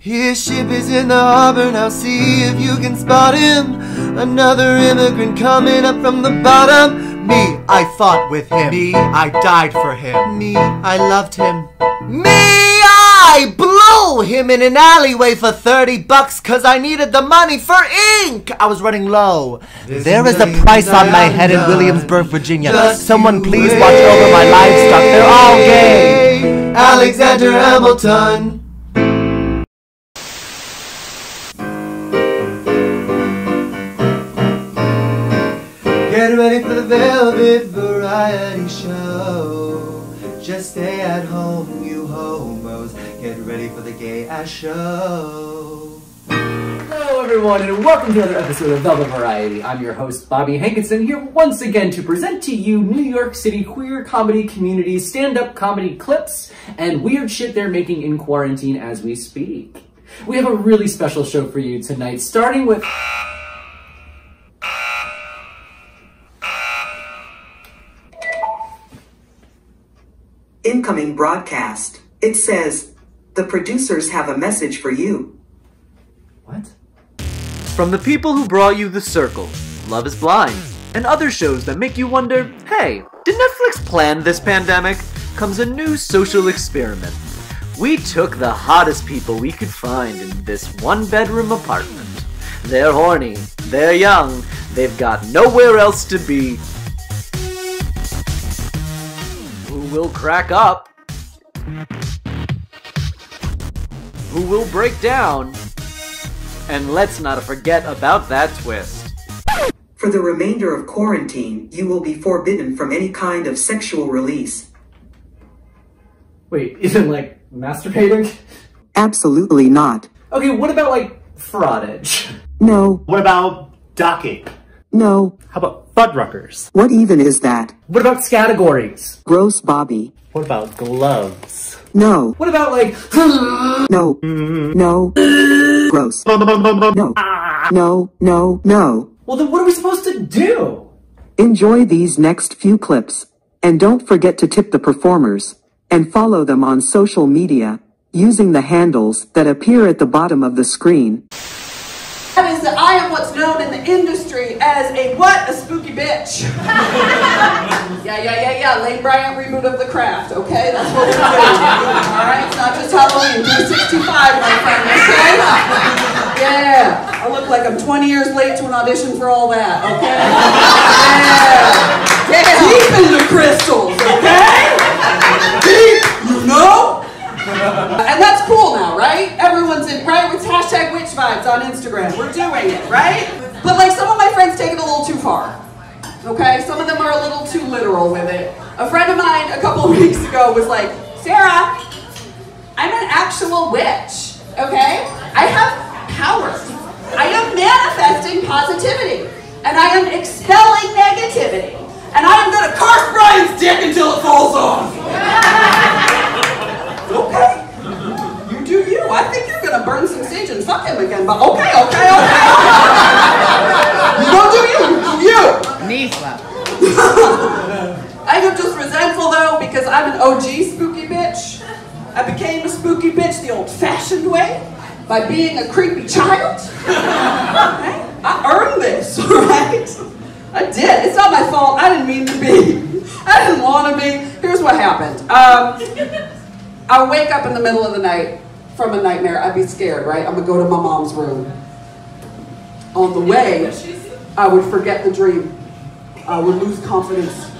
His ship is in the harbor, now see if you can spot him. Another immigrant coming up from the bottom. Me, I fought with him. Me, I died for him. Me, I loved him. Me, I blew him in an alleyway for 30 bucks cause I needed the money for ink. I was running low. there is a price on my head in Williamsburg, Virginia. Someone please watch over my livestock. They're all gay. Alexander Hamilton. Ready for the Velvet Variety Show. Just stay at home, you homos. Get ready for the gay ass show. Hello, everyone, and welcome to another episode of Velvet Variety. I'm your host, Bobby Hankinson, here once again to present to you New York City queer comedy community stand-up comedy clips and weird shit they're making in quarantine as we speak. We have a really special show for you tonight, starting with... Incoming broadcast. It says, the producers have a message for you. What? From the people who brought you The Circle, Love is Blind, and other shows that make you wonder, hey, did Netflix plan this pandemic? Comes a new social experiment. We took the hottest people we could find in this one bedroom apartment. They're horny, they're young, they've got nowhere else to be. Will crack up? Who will break down? And let's not forget about that twist. For the remainder of quarantine, you will be forbidden from any kind of sexual release. Wait, isn't like masturbating? Absolutely not. Okay, what about like frottage? No, What about docking? No. How about Fuddruckers? What even is that? What about categories? Gross Bobby. What about gloves? No, What about like no, no. Gross. No, no, no, no. Well then what are we supposed to do? Enjoy these next few clips. And don't forget to tip the performers. And follow them on social media using the handles that appear at the bottom of the screen. That is that I am what's known in the industry as a what? A spooky bitch. yeah, yeah, yeah, yeah. Lane Bryant reboot of the craft, okay? That's what we're doing. Alright? It's not just Halloween. D65, my friend, okay? Yeah. I look like I'm 20 years late to an audition for all that, okay? Yeah. Yeah. Deep in the crystals, okay? Deep, you know? And that's cool now, right? Everyone's in, right? With hashtag witch vibes on Instagram. We're doing it, right? But like some of my friends take it a little too far. Okay? Some of them are a little too literal with it. A friend of mine a couple weeks ago was like, Sarah, I'm an actual witch. Okay? I have powers. I am manifesting positivity. And I am expelling negativity. And I am gonna curse Brian's dick until it falls off. Okay. You do you. I think you're gonna burn some sage and fuck him again, but okay, okay, okay. you don't do you, you do you. Knee slap. I am just resentful though because I'm an OG spooky bitch. I became a spooky bitch the old-fashioned way by being a creepy child. Okay? I earned this, right? I did. It's not my fault. I didn't mean to be. I didn't want to be. Here's what happened. Um, I wake up in the middle of the night from a nightmare. I'd be scared, right? I'm gonna go to my mom's room. On the way, I would forget the dream. I would lose confidence.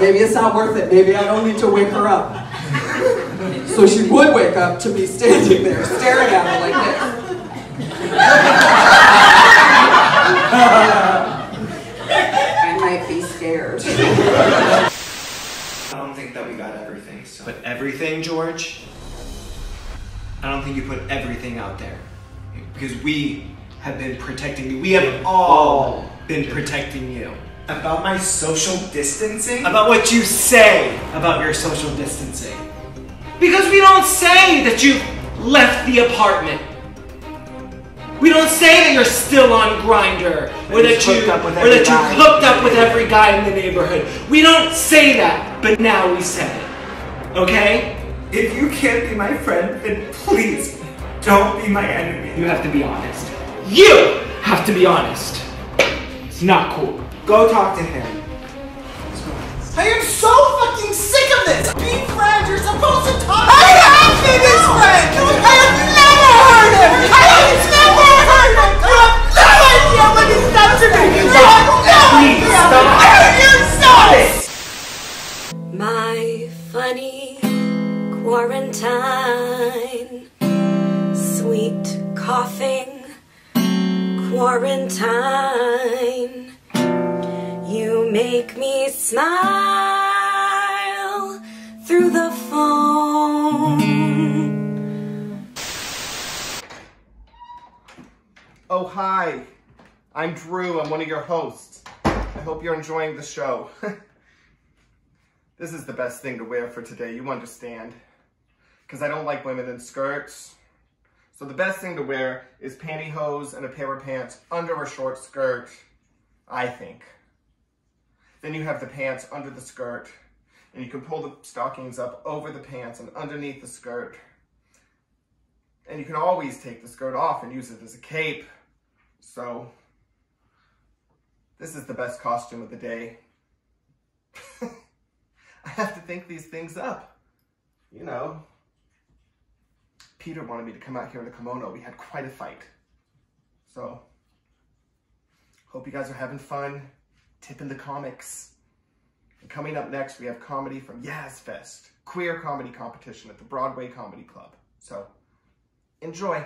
Maybe it's not worth it. Maybe I don't need to wake her up. So she would wake up to be standing there staring at her like this. I might be scared. I don't think that we got everything. So. But everything, George? I don't think you put everything out there. Because we have been protecting you. We have all been protecting you. About my social distancing? About what you say about your social distancing. Because we don't say that you left the apartment. We don't say that you're still on Grindr, or That you you, up with or that you hooked up with every guy in the neighborhood. We don't say that, but now we say it. Okay? If you can't be my friend, then please Don't be my enemy. You have to be honest. You have to be honest. It's not cool. Go talk to him. I am so You make me smile through the phone. Oh, hi. I'm Drew. I'm one of your hosts. I hope you're enjoying the show. this is the best thing to wear for today, you understand. Because I don't like women in skirts. So the best thing to wear is pantyhose and a pair of pants under a short skirt, I think. Then you have the pants under the skirt, and you can pull the stockings up over the pants and underneath the skirt. And you can always take the skirt off and use it as a cape. So, this is the best costume of the day. I have to think these things up. You know, Peter wanted me to come out here in a kimono. We had quite a fight. So, hope you guys are having fun, tipping the comics. And coming up next, we have comedy from Yaz Fest, queer comedy competition at the Broadway Comedy Club. So, enjoy.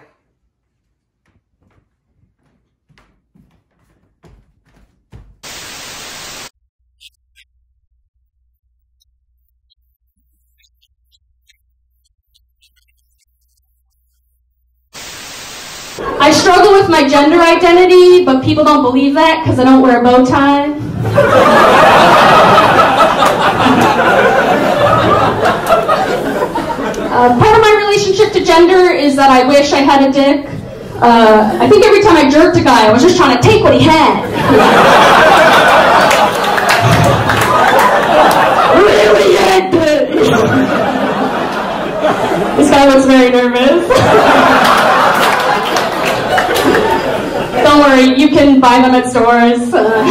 With my gender identity, but people don't believe that because I don't wear a bow tie. uh, part of my relationship to gender is that I wish I had a dick. Uh, I think every time I jerked a guy, I was just trying to take what he had. really had This guy looks very nervous. Don't worry, you can buy them at stores. Uh,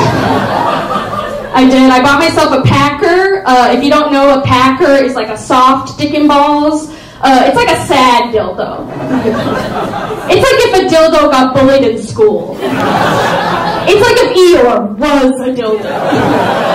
I did. I bought myself a packer. Uh, if you don't know, a packer is like a soft dick and balls. Uh, it's like a sad dildo. It's like if a dildo got bullied in school. It's like if Eeyore was a dildo.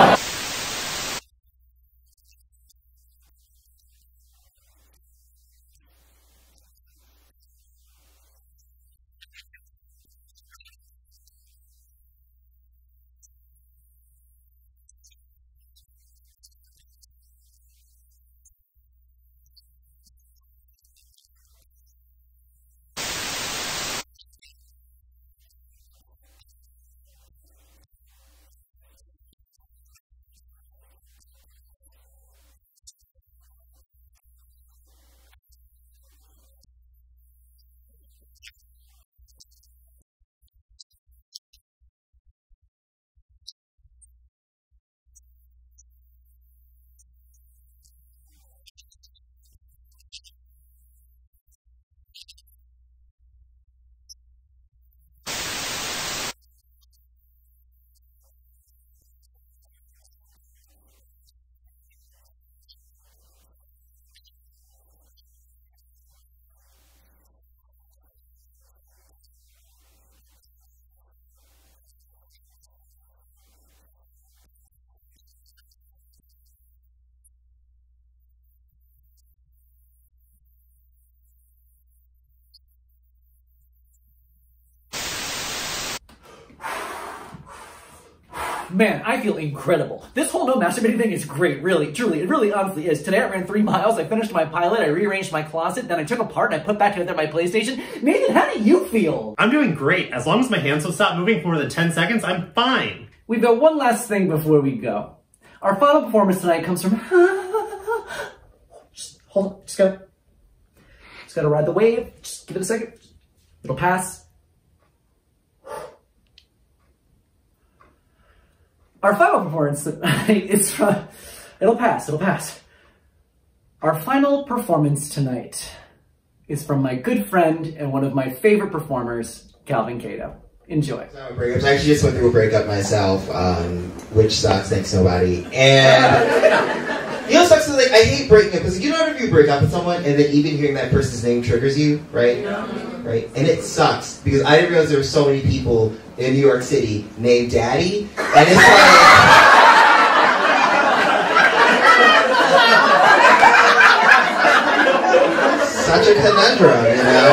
Man, I feel incredible. This whole no masturbating thing is great, really, truly, it really honestly is. Today I ran three miles, I finished my pilot, I rearranged my closet, then I took apart and I put back together my PlayStation. Nathan, how do you feel? I'm doing great. As long as my hands don't stop moving for more than 10 seconds, I'm fine. We've got one last thing before we go. Our final performance tonight comes from... just hold on, just gotta... Just gotta ride the wave, just give it a second. It'll pass. Our final performance tonight is from... It'll pass, it'll pass. Our final performance tonight is from my good friend and one of my favorite performers, Calvin Cato. Enjoy. I actually just went through a breakup myself, um, which sucks. Thanks nobody. And you know, sucks is like I hate breaking up because you know if you break up with someone and then even hearing that person's name triggers you, right? Right. And it sucks because I didn't realize there were so many people in New York City named Daddy, and it's like. Such a conundrum, you know?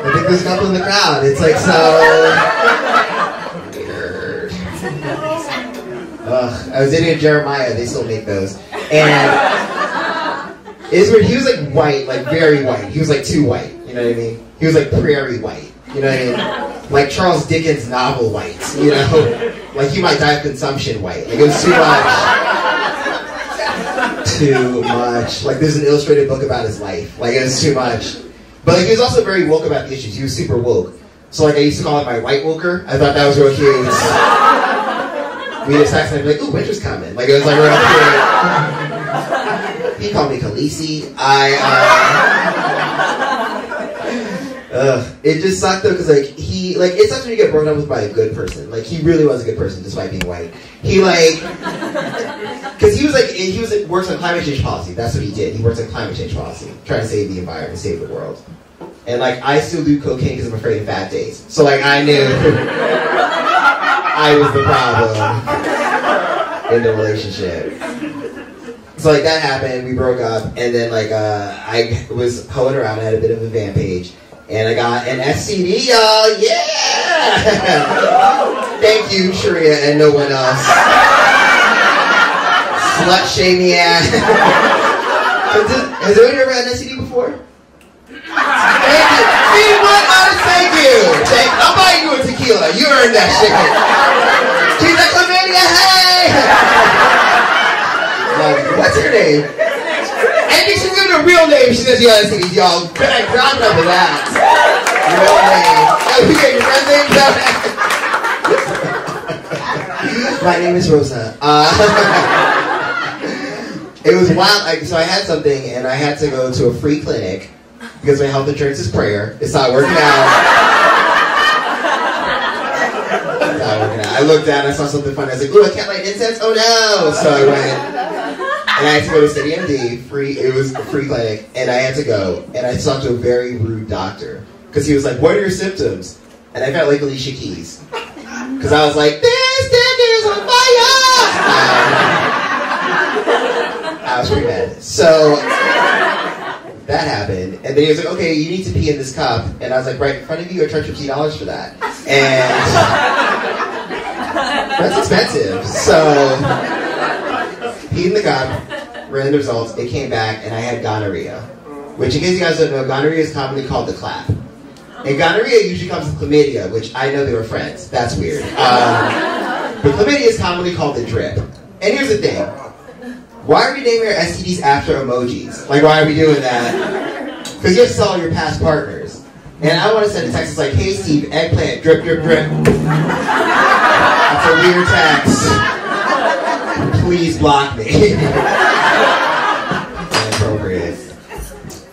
I think there's nothing in the crowd. It's like so weird. Ugh, I was dating Jeremiah. They still make those, and it's weird. He was like white, like very white. He was like too white. You know what I mean? He was like prairie white. You know what I mean? Like Charles Dickens novel white. You know, like he might die of consumption white. Like it was too much too much. Like there's an illustrated book about his life. Like it was too much. But like he was also very woke about the issues. He was super woke. So like I used to call him my white woker. I thought that was real cute. We had sex and I'd be like, ooh, winter's coming. Like it was like real cute. he called me Khaleesi. I uh, Ugh. It just sucked though, because like he, like it sucks when you get broken up with by a good person. Like he really was a good person, despite being white. He like, because he was like he was works on climate change policy. That's what he did. He works on climate change policy, trying to save the environment, save the world. And like I still do cocaine because I'm afraid of bad days. So like I knew I was the problem in the relationship. So like that happened, we broke up, and then like uh, I was hoeing around, I had a bit of a van page, and I got an STD, y'all. Yeah! Thank you, Sharia, and no one else. Slut shame shaming ass. Has anyone ever had an STD before? Thank you. See what? Honest, thank you. Thank, I'm buying you tequila. You earned that. She's like, chlamydia, hey! Like, what's her name? And she's giving a real name. She says, yeah, STDs, y'all. Better drop number that. Real name. Oh, you get your friend's name? My name is Rosa. Uh, it was wild. I, so I had something, and I had to go to a free clinic because my health insurance is prayer. It's not working out. It's not working out. I looked down, I saw something funny. I was like, "Ooh, I can't light incense." Oh no! So I went, and I had to go to CityMD. Free. It was a free clinic, and I had to go, and I talked to a very rude doctor because he was like, "What are your symptoms?" And I felt like Alicia Keys because I was like, "This is on fire!" Um, I was pretty mad. So that happened, and then he was like, "Okay, you need to pee in this cup," and I was like, "Right in front of you, I charge fifty dollars for that," and that's expensive. So he and the cup, ran the results. It came back, and I had gonorrhea, which, in case you guys don't know, gonorrhea is commonly called the clap. And gonorrhea usually comes with chlamydia, which I know they were friends. That's weird. Um, but chlamydia is commonly called the drip. And here's the thing. Why are we naming our STDs after emojis? Like, why are we doing that? Because you have to tell all your past partners. And I want to send a text that's like, hey Steve, eggplant, drip, drip, drip. Weird text. Please block me. Inappropriate.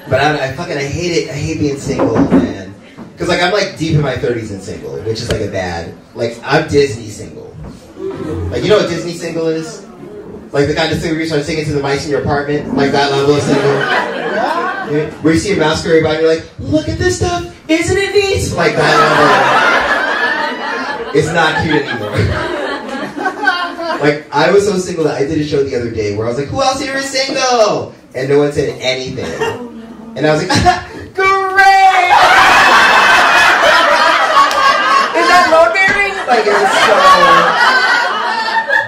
But I, I fucking, I hate it. I hate being single, man. Because, like, I'm, like, deep in my 30s and single, which is, like, a bad... Like, I'm Disney single. Like, you know what Disney single is? Like, the kind of single where you start singing to the mice in your apartment? Like, that level of single? Yeah. Where you see a mouse scurry by and you're like, look at this stuff! Isn't it neat? Like, that level. It's not cute anymore. Like, I was so single that I did a show the other day where I was like, who else here is single? And no one said anything. Oh, and I was like, great! Is that load bearing? Like, it was so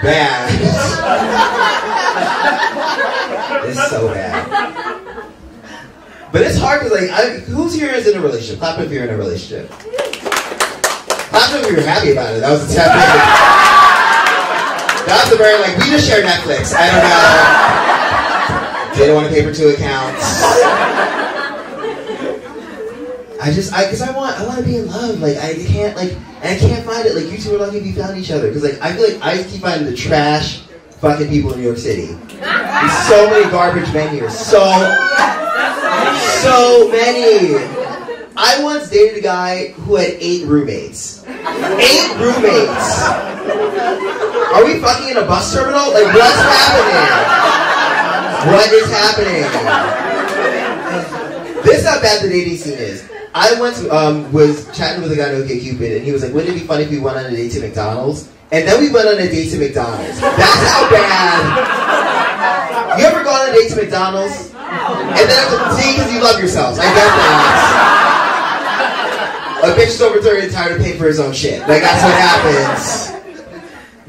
bad. it's so bad. But it's hard because, like, I, who's here is in a relationship? Clap if you're in a relationship. Clap if we were happy about it. That was a tap. That was a very, like, we just share Netflix. I don't know. They don't want to pay for two accounts. I just, I, cause I want, I want to be in love. Like, I can't, like, and I can't find it. Like, you two are lucky if you found each other. Cause, like, I feel like I keep finding the trash fucking people in New York City. There's so many garbage men here. So, So many. I once dated a guy who had eight roommates. Eight roommates. Are we fucking in a bus terminal? Like, what's happening? What is happening? This is how bad the dating scene is. I once um, was chatting with a guy on OkCupid, and he was like, "Wouldn't it be funny if we went on a date to McDonald's?" And then we went on a date to McDonald's. That's how bad. You ever gone on a date to McDonald's? And then have to see because you love yourselves. I get that. A bitch is over 30 and tired of paying for his own shit. Like that's what happens.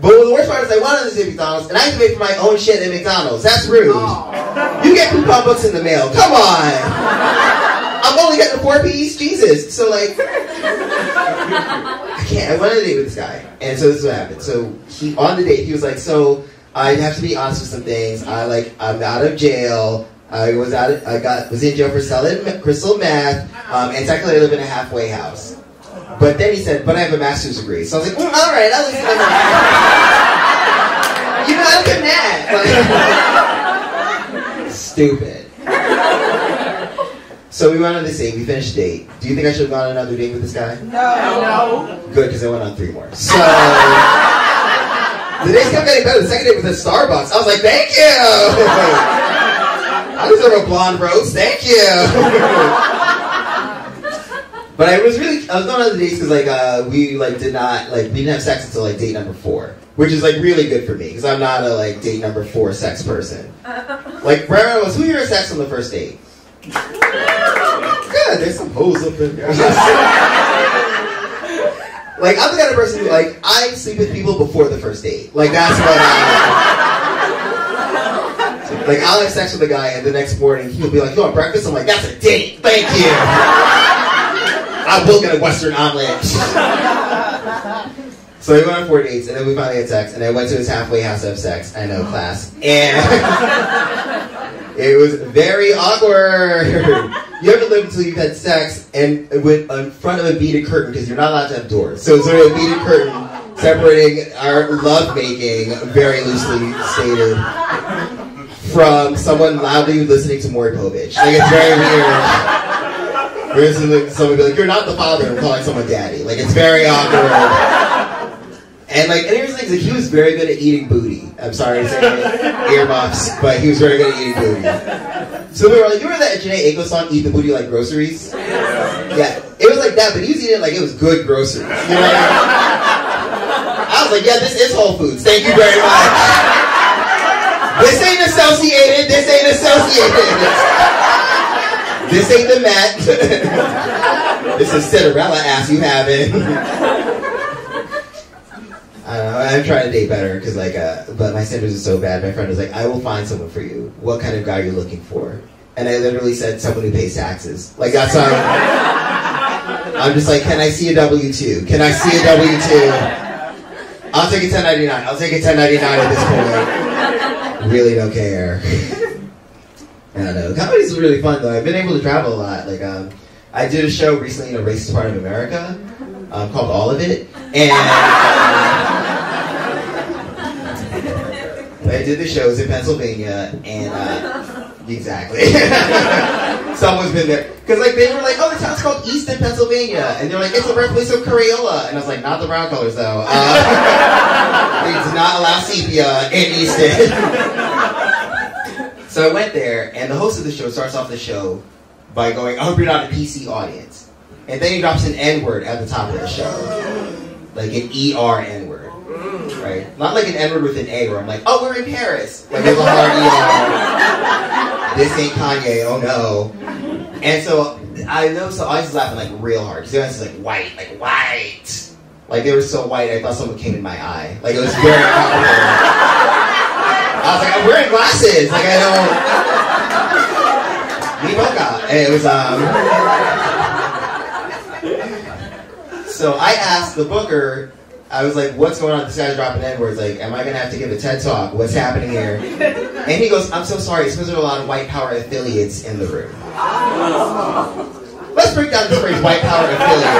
But the worst part is I wanted to say McDonald's and I have to pay for my own shit at McDonald's. That's rude. You get coupon books in the mail. Come on. I'm only getting four piece. Jesus. So like I can't I went on a date with this guy. And so this is what happened. So he on the date he was like, so I have to be honest with some things. I like I'm out of jail. I was out. Of, I got was in jail for selling crystal meth, um, and technically I live in a halfway house. But then he said, "But I have a master's degree." So I was like, mm, "All right, I'll listen to that." You know, I'm that. Stupid. So we went on this date. We finished the date. Do you think I should have gone on another date with this guy? No. No. Good, because I went on three more. So the days kept getting better. The second date was at Starbucks. I was like, "Thank you." I deserve a blonde rose. Thank you. but I was really, I was going on the dates because like uh, we like did not like we didn't have sex until like date number four, which is like really good for me because I'm not a like date number four sex person. Like Brera was, who here had sex on the first date? Good, there's some hoes up in there. like I'm the kind of person who like I sleep with people before the first date. Like that's what I. Like I'll have sex with a guy, and the next morning he'll be like, "You want breakfast?" I'm like, "That's a date. Thank you. I will get a Western omelet." So we went on four dates, and then we finally had sex, and I went to his halfway house to have sex. I know, class, and it was very awkward. You ever live until you've had sex and with in front of a beaded curtain because you're not allowed to have doors. So it's sort of a beaded curtain separating our lovemaking, very loosely stated, from someone loudly listening to Maury Povich. Like it's very weird. Whereas like, someone be like, "You're not the father," and calling someone daddy. Like it's very awkward. And like, and here's the thing: like, he was very good at eating booty. I'm sorry to say earmuffs, but he was very good at eating booty. So we were like, you remember that Jhené Aiko song, "Eat the Booty Like Groceries"? Yeah, it was like that, but he was eating it like it was good groceries. You know? I was like, yeah, this is Whole Foods. Thank you very much. This ain't associated. This ain't associated. This ain't the Met. this is Cinderella ass you having. I don't know. I'm trying to date better because, like, uh, but my standards are so bad. My friend was like, "I will find someone for you. What kind of guy are you looking for?" And I literally said, "Someone who pays taxes." Like that's. I'm, I'm just like, "Can I see a W two? Can I see a W two? I'll take a 1099. I'll take a 1099 at this point. Really don't care. I don't know. Comedy's really fun though. I've been able to travel a lot. Like, um, I did a show recently in a racist part of America um, called All of It, and I did the shows in Pennsylvania, and uh, exactly. Someone's been there because like they were like, "Oh, the town's called Easton, Pennsylvania," and they're like, "It's the birthplace of Crayola," and I was like, "Not the brown colors though. Uh, they do not allow sepia in Easton." so I went there, and the host of the show starts off the show by going, "I hope you're not a PC audience," and then he drops an N word at the top of the show, like an ER N word. Right? Not like an N word with an A where I'm like, oh, we're in Paris. Like there's a hard ER. This ain't Kanye, oh no. And so I know, so I was laughing like real hard. Because was like white, like white. Like they were so white, I thought someone came in my eye. Like it was very. I was like, I'm wearing glasses. Like I don't. Me mocha. And it was, um. So I asked the booker, I was like, what's going on? This guy's dropping N-words. Like, am I going to have to give a TED talk? What's happening here? And he goes, I'm so sorry. It's because there are a lot of white power affiliates in the room. Let's break down the phrase, white power affiliate.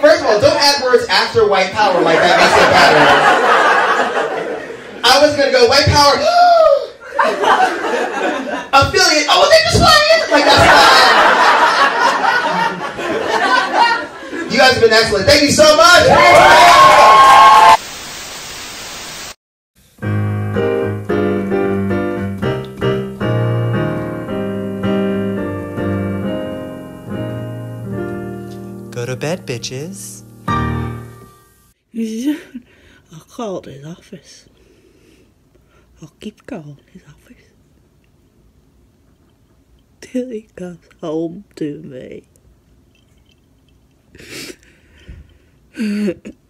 First of all, don't add words after white power like that makes it better. I was going to go, white power. affiliate. Oh, they just playing. Like that's fine. you guys have been excellent. Thank you so much. Go to bed, bitches. I called his office. I'll keep calling his office. Till he comes home to me. 呵